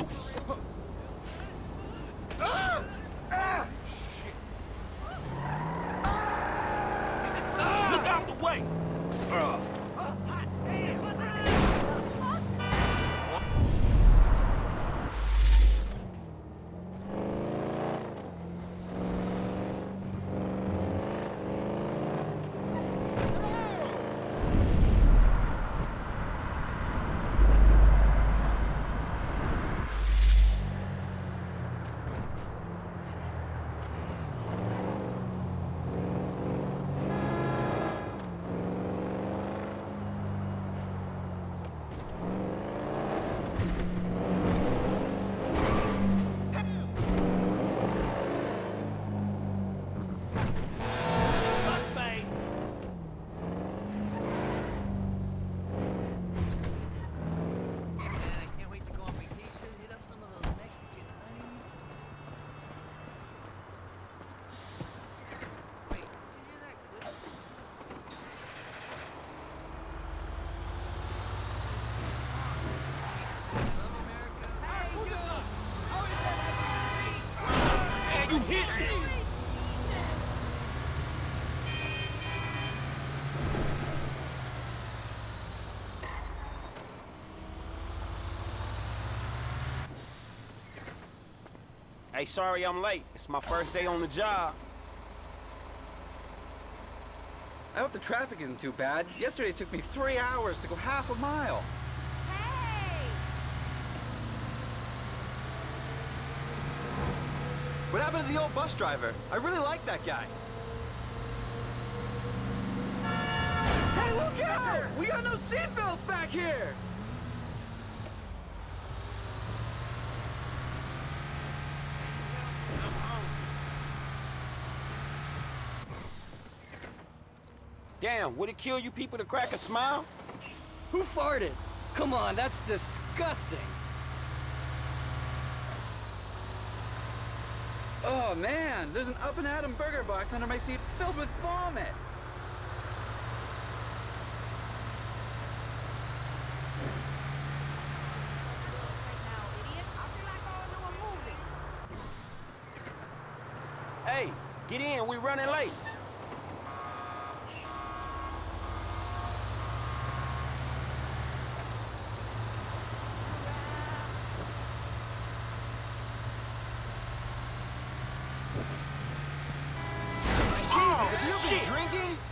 Oh, shit! Ah! Ah! Shit! Look out the way! Oh, hot damn! What's in Fuckface! Man, I can't wait to go on vacation, hit up some of those Mexican honeys. Wait, did you hear that clip? Love America. Hey, you! I was at the street! Man, you hit me! Hey, sorry I'm late. It's my first day on the job. I hope the traffic isn't too bad. Yesterday it took me three hours to go half a mile. Hey! What happened to the old bus driver? I really like that guy. Hey, look out! We got no seatbelts back here! Damn, would it kill you people to crack a smile? Who farted? Come on, that's disgusting. Oh man, there's an Up-n-Atom burger box under my seat filled with vomit. Hey, get in, we're running late. Jesus, have you been drinking?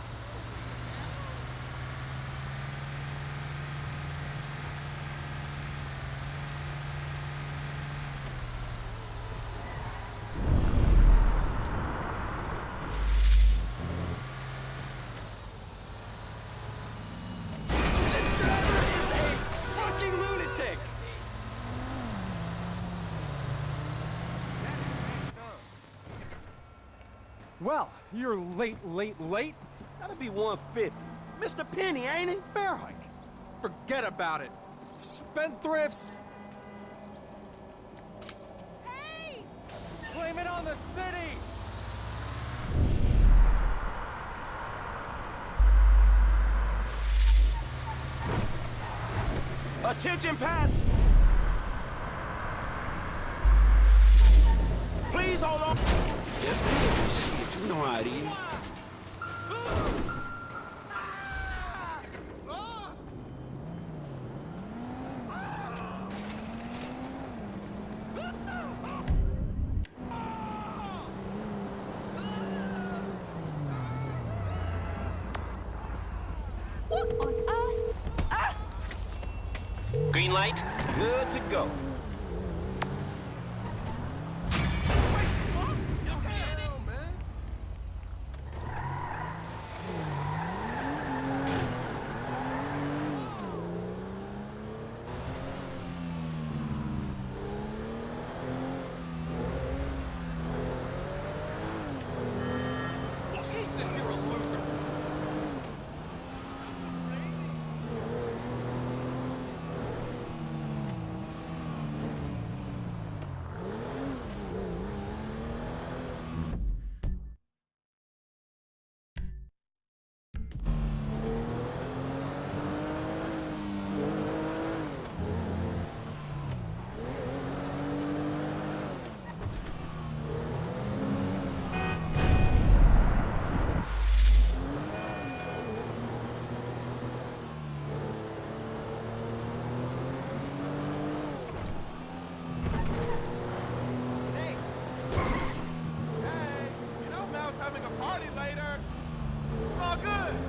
Well, you're late, late, late. That'll be 150. Mr. Penny, ain't it? Bear hike. Forget about it. Spendthrifts. Hey! Blame it on the city. Attention, pass. Me. Shit, you know how it is. What on earth? Ah! Green light? Good to go. Good.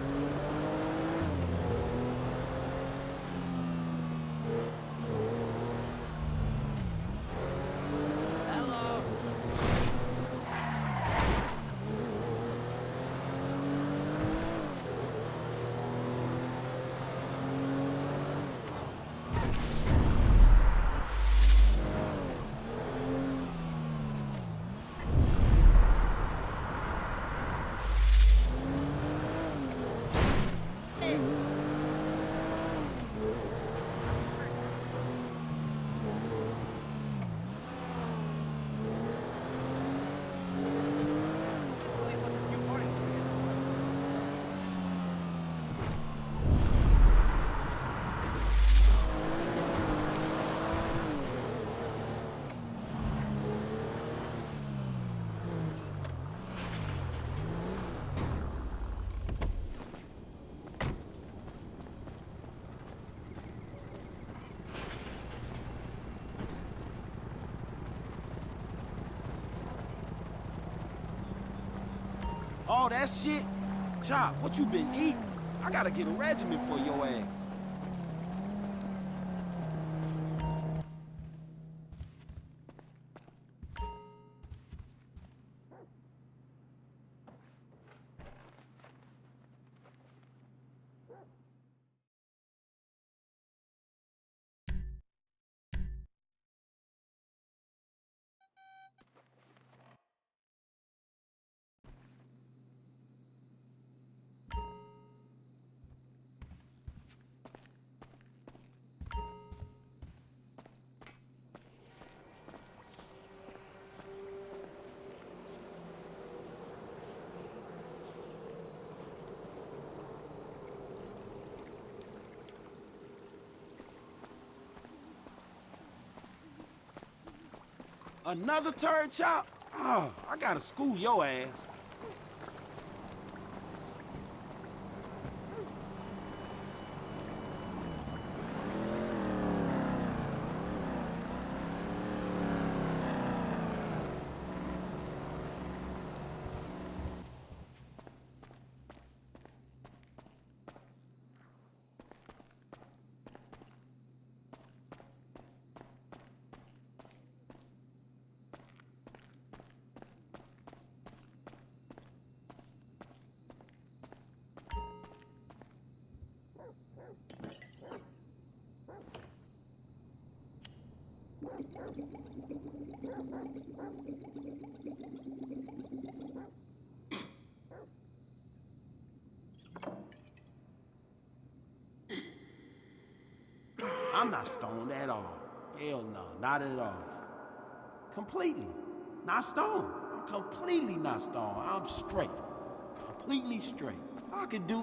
All that shit? Chop, what you been eating? I gotta get a regimen for your ass. Another turd chop? Oh, I gotta school your ass. I'm not stoned at all. Hell no, not at all. Completely. Not stoned. I'm completely not stoned. I'm straight. Completely straight. I could do